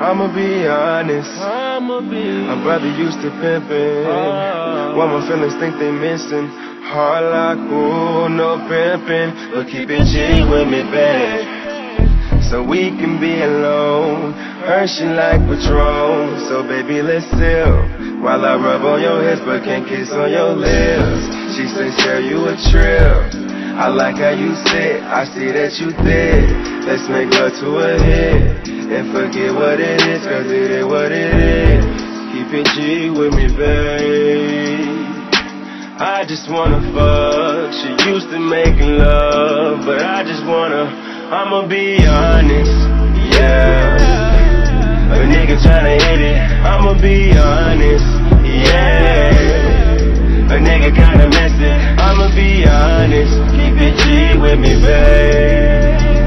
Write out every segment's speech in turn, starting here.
I'ma be honest. I'ma be. My brother used to pimpin'. Ah. Oh. What my feelings think they missing. Hard like, ooh, no pimpin'. But keep it G with me, babe. So we can be alone. Hershey like Patron. So baby, let's sip. While I rub on your hips, but can't kiss on your lips. She said, share you a trip. I like how you sit, I see that you did. Let's make love to a hit. And forget what it is, cause it is what it is. Keep it G with me, babe. I just wanna fuck. She used to making love, but I just wanna, I'ma be honest, yeah.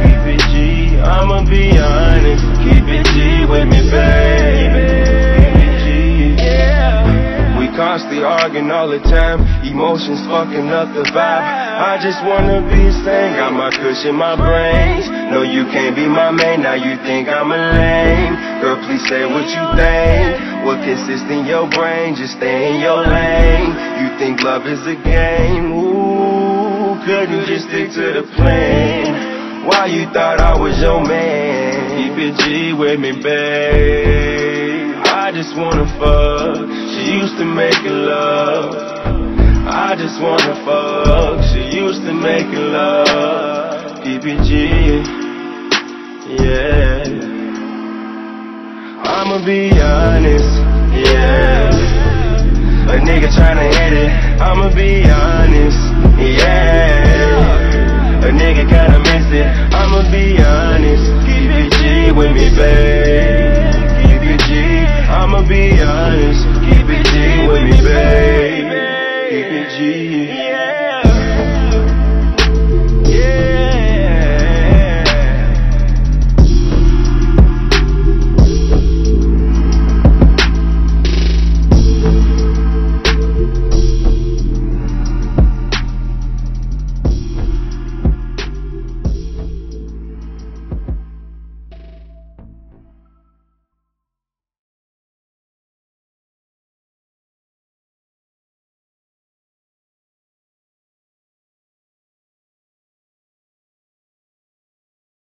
Keep it G, I'ma be honest. Keep it G with me. We constantly arguing all the time, emotions fucking up the vibe. I just wanna be sane, got my cushion, my brains. No, you can't be my main, now you think I'm a lame. Girl, please say what you think. What consists in your brain, just stay in your lane. You think love is a game, ooh, couldn't just stick to the plan. Why you thought I was your man? Keep it G with me, babe. I just wanna fuck. She used to make love. I just wanna fuck. She used to make love. Keep it G. Yeah. I'ma be honest. Yeah. A nigga tryna hit it. I'ma be. yeah